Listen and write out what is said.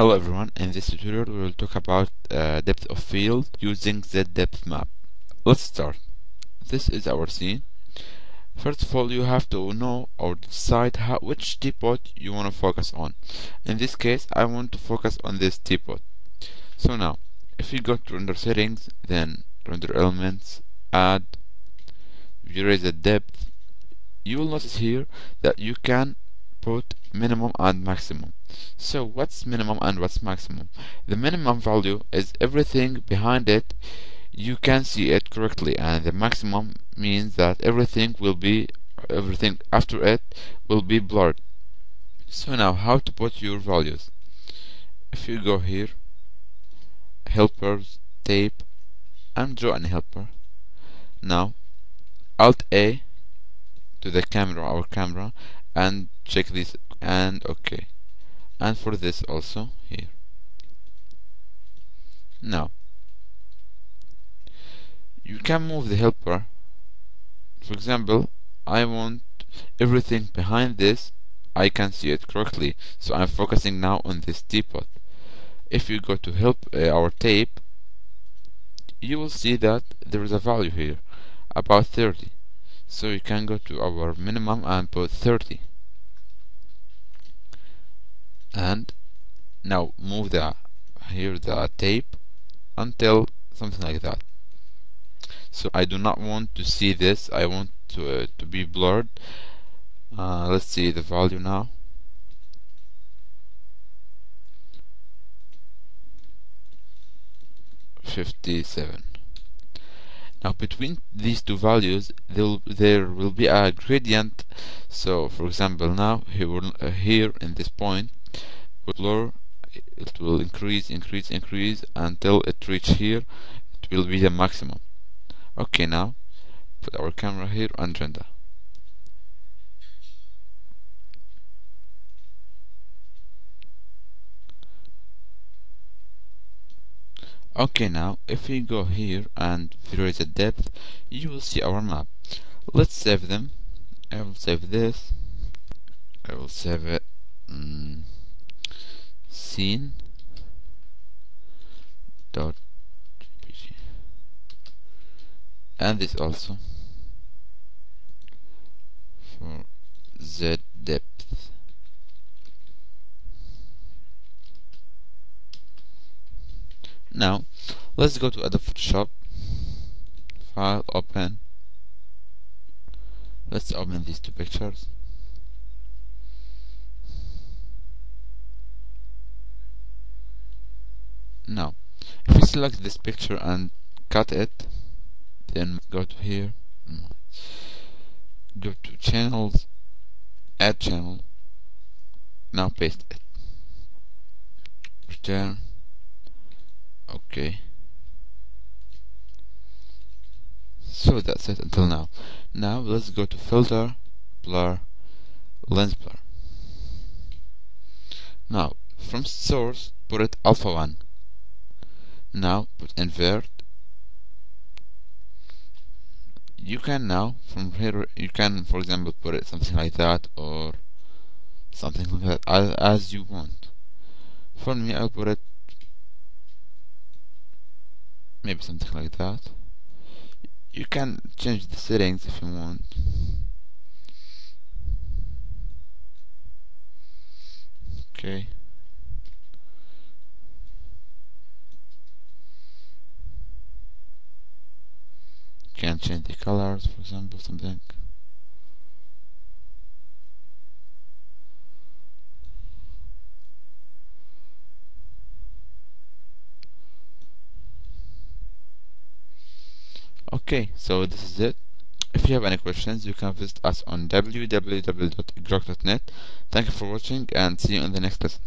Hello everyone, in this tutorial we will talk about uh, depth of field using the depth map. Let's start. This is our scene. First of all you have to know or decide how, which teapot you want to focus on. In this case I want to focus on this teapot. So now if you go to render settings then render elements, add, VRayZDepth, you will notice here that you can put minimum and maximum. So what's minimum and what's maximum? The minimum value is everything behind it you can see it correctly and the maximum means that everything will be everything after it will be blurred. So now how to put your values? If you go here helpers tape and draw an helper now alt A to the camera our camera and check this and okay. And for this also here. Now you can move the helper. For example I want everything behind this I can see it correctly. So I'm focusing now on this teapot. If you go to help uh, our tape you will see that there is a value here about 30 so you can go to our minimum and put 30 and now move the here the tape until something like that. So I do not want to see this. I want to, uh, to be blurred. Uh, let's see the value now. Fifty-seven. Now between these two values there will, be a gradient. So for example now here, uh, here in this point it will increase increase increase until it reach here. It will be the maximum. Okay now put our camera here and render okay now if we go here and VRayZDepth you will see our map. Let's save them. I will save this. I will save it mm scene. Dot and this also. For z depth now let's go to Adobe Photoshop file open. Let's open these two pictures. Now if we select this picture and cut it then go to here. Go to channels add channel. Now paste it. Return okay. So that's it until now. Now let's go to filter blur lens blur. Now from source put it alpha 1 now put invert. You can now from here you can for example put it something like that or something like that as, as you want. For me I'll put it maybe something like that. You can change the settings if you want. Okay. You can change the colors for example something okay so this is it. If you have any questions you can visit us on www.grook.net thank you for watching and see you in the next lesson